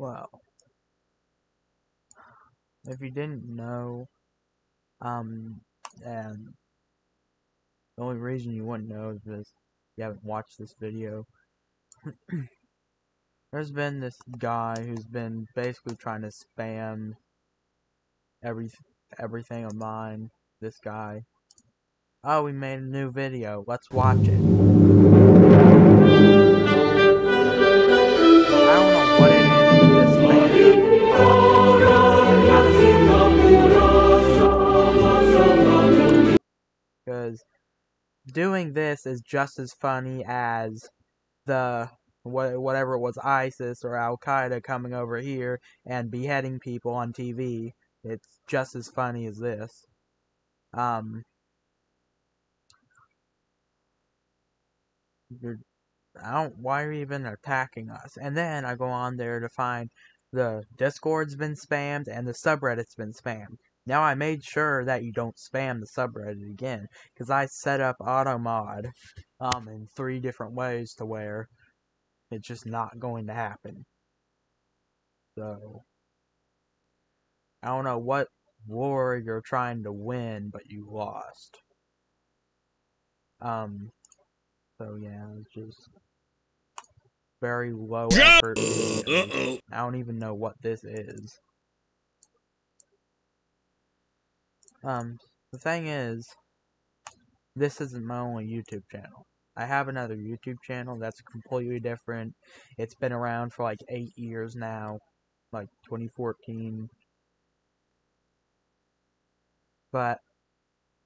Well, if you didn't know, um, and the only reason you wouldn't know is because you haven't watched this video. There's been this guy who's been basically trying to spam every everything of mine. This guy. Oh, we made a new video. Let's watch it. Doing this is just as funny as the whatever it was ISIS or Al Qaeda coming over here and beheading people on TV. It's just as funny as this. Um, I don't. Why are you even attacking us? And then I go on there to find the Discord's been spammed and the subreddit's been spammed. Now I made sure that you don't spam the subreddit again because I set up AutoMod um in three different ways to where it's just not going to happen. So I don't know what war you're trying to win, but you lost. Um. So yeah, it's just very low effort. I don't even know what this is. Um, the thing is, this isn't my only YouTube channel. I have another YouTube channel that's completely different. It's been around for like eight years now, like 2014. But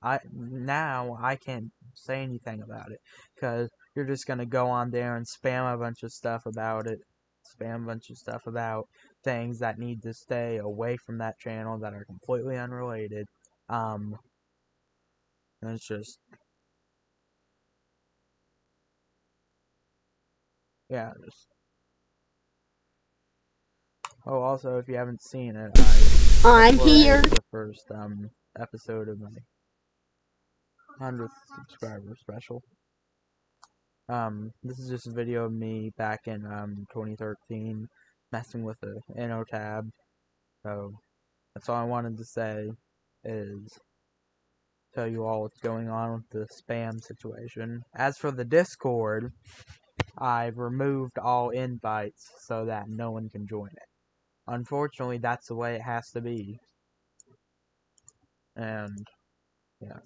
I now I can't say anything about it because you're just gonna go on there and spam a bunch of stuff about it, spam a bunch of stuff about things that need to stay away from that channel that are completely unrelated. Um, and it's just yeah, just. Oh, also, if you haven't seen it, I I'm here. the first um episode of my hundredth subscriber special. Um, this is just a video of me back in um 2013 messing with the InnoTab. So that's all I wanted to say is tell you all what's going on with the spam situation. As for the Discord, I've removed all invites so that no one can join it. Unfortunately, that's the way it has to be. And, yeah.